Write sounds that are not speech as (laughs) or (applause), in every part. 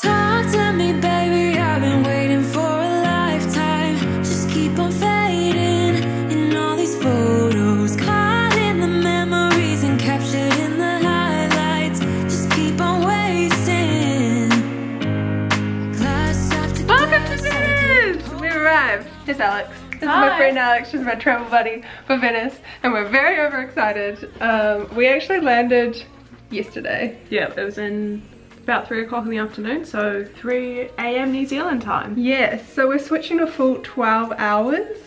Talk to me, baby. I've been waiting for a lifetime. Just keep on fading in all these photos. Caught in the memories and captured in the highlights. Just keep on wasting. Glass after Welcome to glass, I keep Venice! We arrived. Here's Alex. This is Hi. my friend Alex. She's my travel buddy for Venice. And we're very overexcited. Um, we actually landed yesterday. Yeah, it was in about 3 o'clock in the afternoon, so 3 a.m. New Zealand time. Yes, so we're switching a full 12 hours.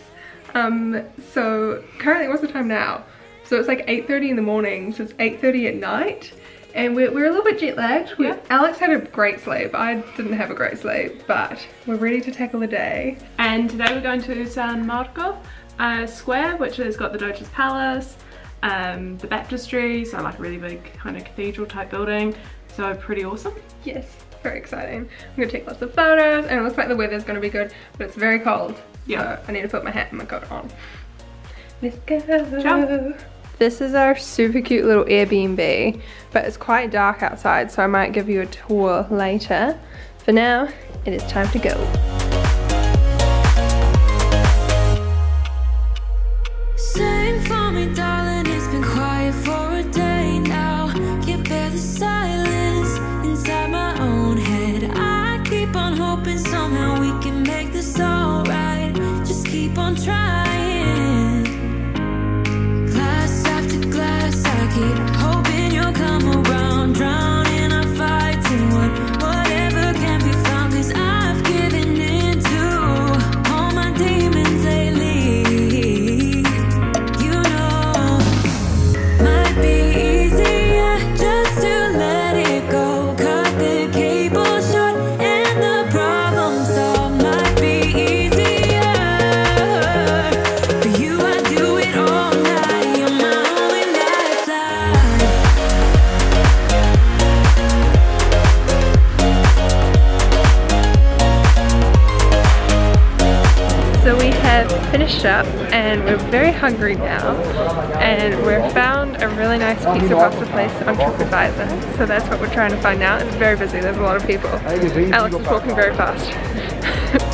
Um, so currently, what's the time now? So it's like 8.30 in the morning, so it's 8.30 at night. And we're, we're a little bit jet lagged. We, Yeah. Alex had a great sleep. I didn't have a great sleep, but we're ready to tackle the day. And today we're going to San Marco uh, Square, which has got the Doge's Palace, um, the baptistry, so like a really big kind of cathedral type building. So pretty awesome. Yes, very exciting. I'm gonna take lots of photos and it looks like the weather's gonna be good, but it's very cold. Yeah. So I need to put my hat and my coat on. Let's go. Ciao. This is our super cute little Airbnb, but it's quite dark outside, so I might give you a tour later. For now, it is time to go. Keep on trying. Finished up and we're very hungry now and we've found a really nice pizza pasta place on TripAdvisor. So that's what we're trying to find out. It's very busy, there's a lot of people. Alex is walking very fast. (laughs)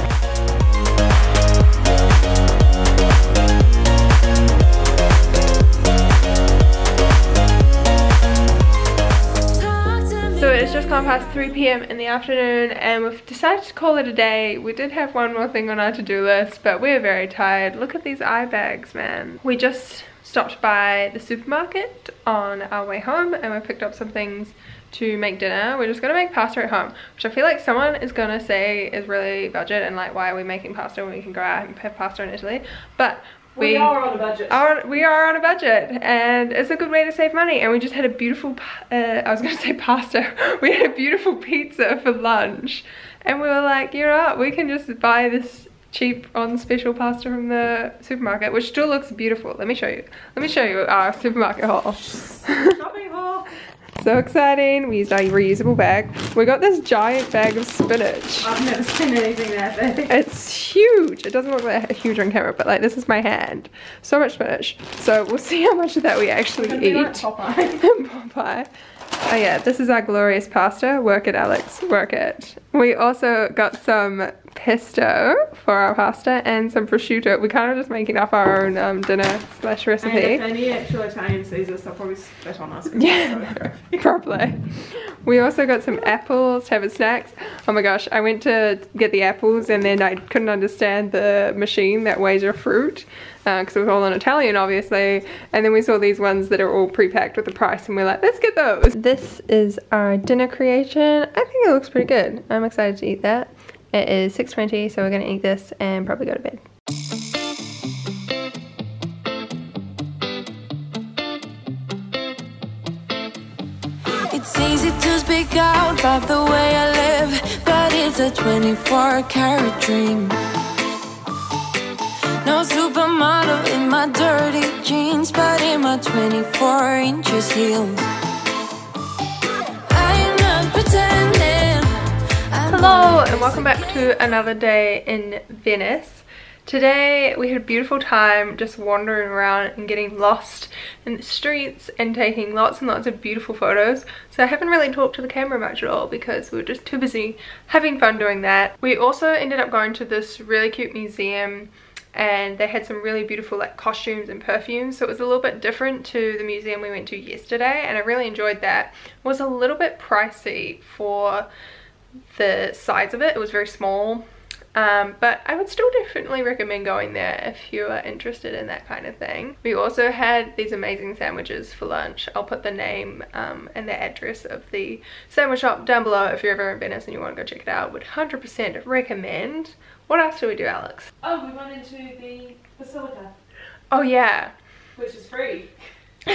Gone past 3 p.m. in the afternoon and we've decided to call it a day. We did have one more thing on our to-do list, but we're very tired. Look at these eye bags, man. We just stopped by the supermarket on our way home and we picked up some things to make dinner. We're just gonna make pasta at home, which I feel like someone is gonna say is really budget and like, why are we making pasta when we can go out and have pasta in Italy? But we, are on a budget. are, we are on a budget and it's a good way to save money and we just had a beautiful, uh, I was gonna (laughs) say pasta we had a beautiful pizza for lunch and we were like you know what we can just buy this cheap on special pasta from the supermarket which still looks beautiful let me show you let me show you our supermarket haul. (laughs) so exciting we used our reusable bag we got this giant bag of spinach I've never seen anything that big. (laughs) it's huge. It doesn't look like huge on camera, but like this is my hand. So much spinach. So we'll (laughs) see how much of that we actually eat. like Popeye. (laughs) Popeye. Oh yeah, this is our glorious pasta. Work it, Alex. Work it. We also got some pesto for our pasta and some prosciutto. We're kind of just making up our own um, dinner slash recipe. And if any actual Italian sees this, they'll probably spit on us. (laughs) Yeah, probably. We also got some apples to have as snacks. Oh my gosh, I went to get the apples and then I couldn't understand the machine that weighs your fruit because it was all in Italian, obviously. And then we saw these ones that are all pre-packed with the price and we're like, let's get those. This is our dinner creation. I think it looks pretty good. I'm excited to eat that. It is 6.20, so we're gonna eat this and probably go to bed. It's easy to speak out about the way I live, but it's a 24 karat dream. No supermodel in my dirty jeans, but in my 24 inches heels. Hello and welcome back to another day in Venice. Today we had a beautiful time just wandering around and getting lost in the streets and taking lots and lots of beautiful photos. So I haven't really talked to the camera much at all because we were just too busy having fun doing that. We also ended up going to this really cute museum and they had some really beautiful like costumes and perfumes so it was a little bit different to the museum we went to yesterday and I really enjoyed that. It was a little bit pricey for the size of it, it was very small um, but I would still definitely recommend going there if you are interested in that kind of thing. We also had these amazing sandwiches for lunch. I'll put the name um, and the address of the sandwich shop down below if you're ever in Venice and you want to go check it out. Would 100% recommend. What else do we do, Alex? Oh, we went into the Basilica. Oh yeah. Which is free. (laughs)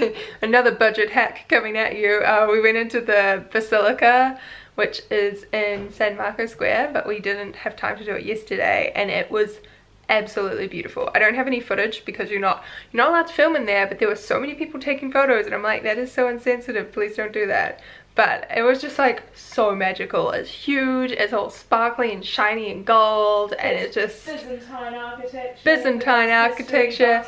(laughs) Another budget hack coming at you. Uh, we went into the Basilica which is in San Marco Square, but we didn't have time to do it yesterday and it was absolutely beautiful. I don't have any footage because you're not you're not allowed to film in there, but there were so many people taking photos and I'm like, that is so insensitive, please don't do that. But it was just like so magical. It's huge, it's all sparkly and shiny and gold and it's just Byzantine architecture. Byzantine architecture.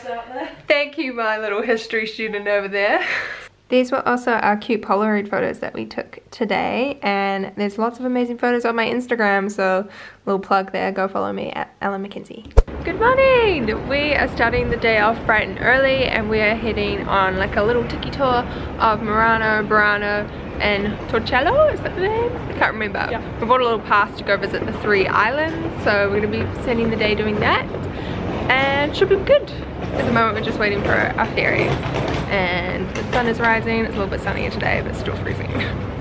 Thank you, my little history student over there. (laughs) These were also our cute Polaroid photos that we took today and there's lots of amazing photos on my Instagram so little plug there, go follow me at Ellen Mackenzie. Good morning! We are starting the day off bright and early and we are heading on like a little tiki tour of Murano, Burano and Torcello, is that the name? I can't remember. Yeah. We bought a little pass to go visit the three islands so we're going to be spending the day doing that and should be good. At the moment we're just waiting for our ferry and the sun is rising. It's a little bit sunnier today but still freezing. (laughs)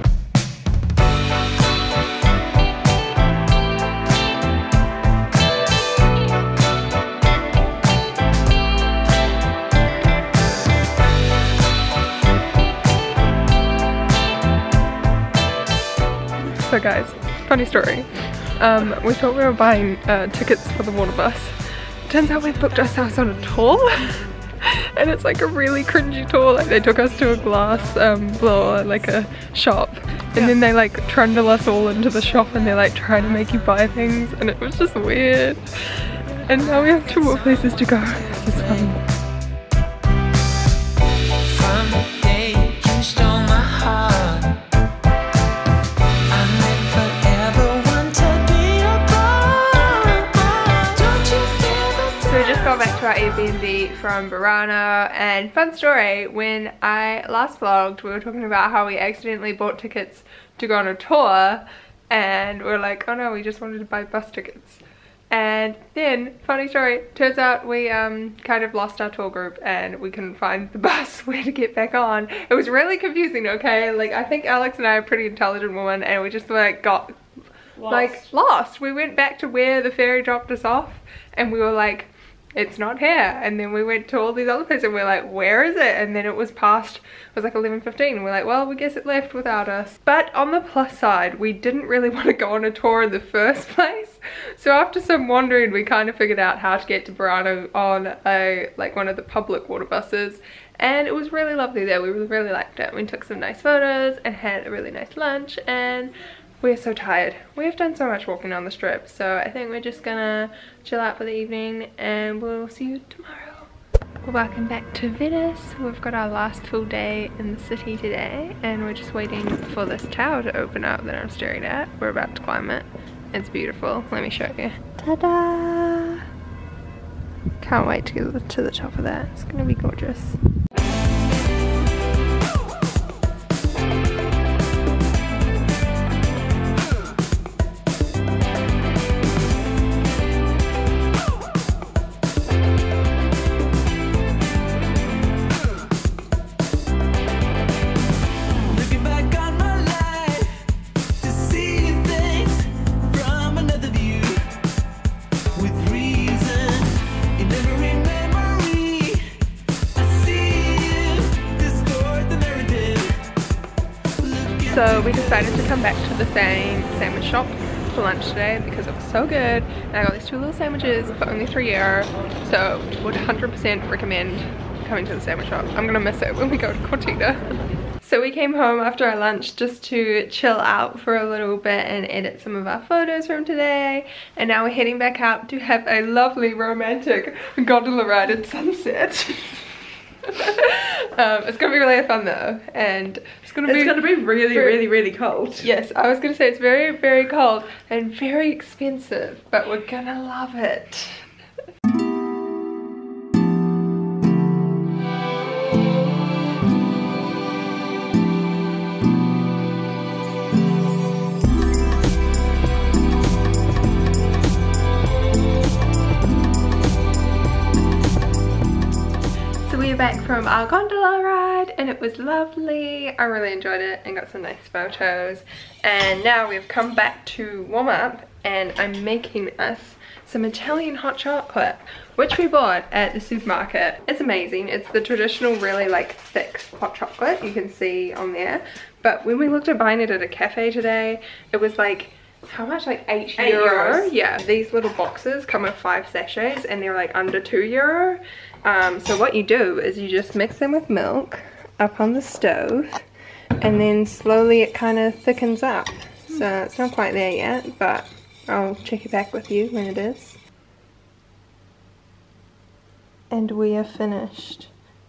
funny story. Um, we thought we were buying uh, tickets for the water bus. Turns out we booked ourselves on a tour. (laughs) And it's like a really cringy tour. Like they took us to a glass um, blower like a shop. And yeah. then they like trundle us all into the shop and they're like trying to make you buy things. And it was just weird. And now we have two more places to go. This is fun our Airbnb from Burano and fun story, when I last vlogged we were talking about how we accidentally bought tickets to go on a tour and we are like oh no we just wanted to buy bus tickets. And then funny story turns out we um kind of lost our tour group and we couldn't find the (laughs) bus (laughs) where to get back on. It was really confusing okay? Like I think Alex and I are pretty intelligent women and we just like got lost. like lost. We went back to where the ferry dropped us off and we were like it's not here. And then we went to all these other places and we're like where is it? And then it was past it was like 11:15 and we're like well we guess it left without us. But on the plus side we didn't really (laughs) want to go on a tour in the first (laughs) place. So after some wandering we kind of figured out how to get to Burano on a like one of the public water buses. And it was really lovely there. We really liked it. We took some nice photos and had a really nice lunch. And we're so tired. We've done so much walking on the strip, so I think we're just gonna chill out for the evening and we'll see you tomorrow. Welcome back to Venice. We've got our last full day in the city today and we're just waiting for this tower to open up that I'm staring at. We're about to climb it. It's beautiful. Let me show you. Ta-da! Can't wait to get to the top of that. It's gonna be gorgeous. So we decided to come back to the same sandwich shop for lunch today because it was so good. And I got these two little sandwiches for only three euro. So would 100% recommend coming to the sandwich shop. I'm gonna miss it when we go to Cortina. (laughs) So we came home after our lunch just to chill out for a little bit and edit some of our photos from today. And now we're heading back out to have a lovely romantic gondola ride at sunset. (laughs) (laughs) um, it's gonna be really fun though, and it's gonna It's be gonna be really, very- really, really cold. Yes, I was gonna say it's very, very cold and very expensive, but we're gonna love it. From our gondola ride and it was lovely. I really enjoyed it and got some nice photos. And now we've come back to warm up and I'm making us some Italian hot chocolate, which we bought at the supermarket. It's amazing. It's the traditional really like thick hot chocolate you can see on there. But when we looked at buying it at a cafe today, it was like how much? Like eight, Eight euro. euros. Yeah, these little boxes come with five sachets and they're like under two euro. Um, so what you do is you just mix them with milk up on the stove and then slowly it kind of thickens up. So it's not quite there yet, but I'll check it back with you when it is. And we are finished.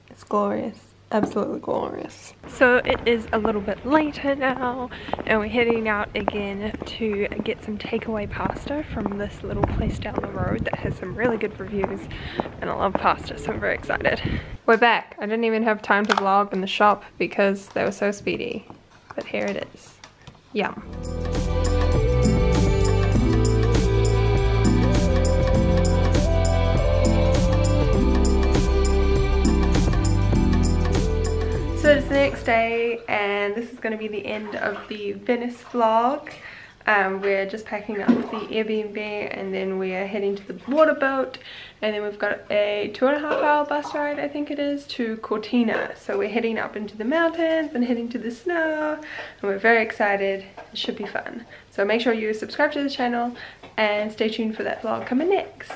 It's glorious. Absolutely glorious. So it is a little bit later now and we're heading out again to get some takeaway pasta from this little place down the road that has some really good reviews and I love pasta so I'm very excited. We're back. I didn't even have time to vlog in the shop because they were so speedy. But here it is. Yum. The next day and this is going to be the end of the Venice vlog. Um, we're just packing up the Airbnb and then we are heading to the water boat and then we've got a two and a half hour bus ride I think it is to Cortina. So we're heading up into the mountains and heading to the snow and we're very excited. It should be fun. So make sure you subscribe to the channel and stay tuned for that vlog coming next.